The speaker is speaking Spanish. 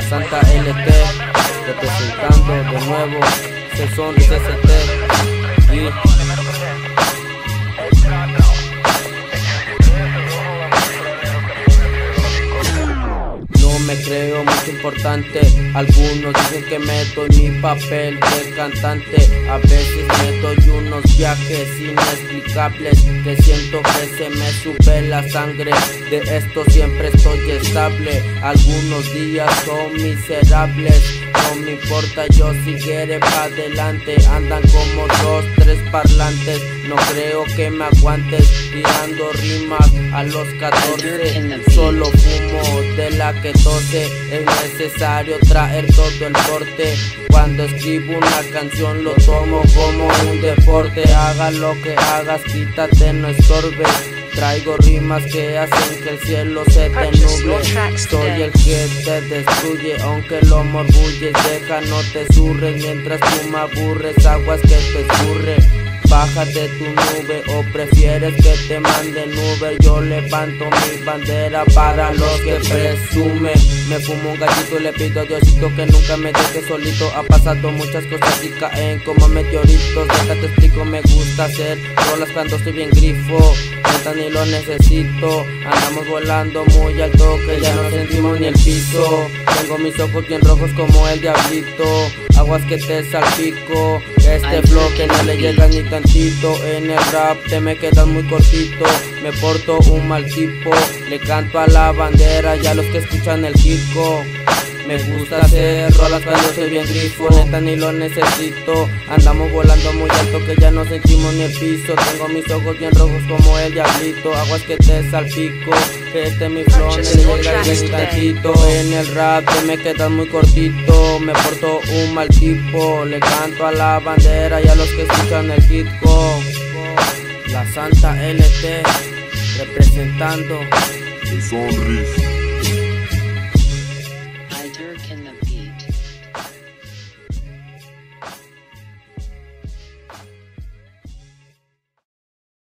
la Santa LT, representando de nuevo Sesón ST me creo muy importante. Algunos dicen que me doy mi papel de cantante. A veces me doy unos viajes inexplicables que siento que se me sube la sangre. De esto siempre estoy estable. Algunos días son miserables no me importa, yo si quiere pa' adelante. Andan como dos, tres parlantes. No creo que me aguantes tirando rimas a los 14. Solo de la que tose. Es necesario traer todo el porte. Cuando escribo una canción lo tomo como un deporte. Haga lo que hagas, quítate, no estorbes. Traigo rimas que hacen que el cielo se te nuble. Soy el que te destruye, aunque lo morbulles. Deja, no te surres mientras tú me aburres. Aguas que te escurre. Bájate tu nube o prefieres que te mande nube. Yo levanto mi bandera para los que presumen. Me fumo un gallito y le pido a Diosito que nunca me deje solito. Ha pasado muchas cosas y caen como meteoritos. Déjate explico, me gusta hacer rolas cuando estoy bien grifo ni lo necesito. Andamos volando muy alto que ya no sentimos ni el piso. Tengo mis ojos bien rojos como el diablito. Aguas que te salpico. Este flow que no le llega ni tantito. En el rap te me quedas muy cortito. Me porto un mal tipo. Le canto a la bandera y a los que escuchan el circo. Me gusta hacer rolas cuando soy bien grifo, neta ni lo necesito. Andamos volando muy alto que ya no sentimos ni el piso. Tengo mis ojos bien rojos como el diablito. Aguas que te salpico, que este es mi flow, le llega bien tantito. En el rap te me quedas muy cortito. Me porto un mal tipo. Le canto a la bandera y a los que escuchan el hip hop. La Santa LT representando. El sonris. American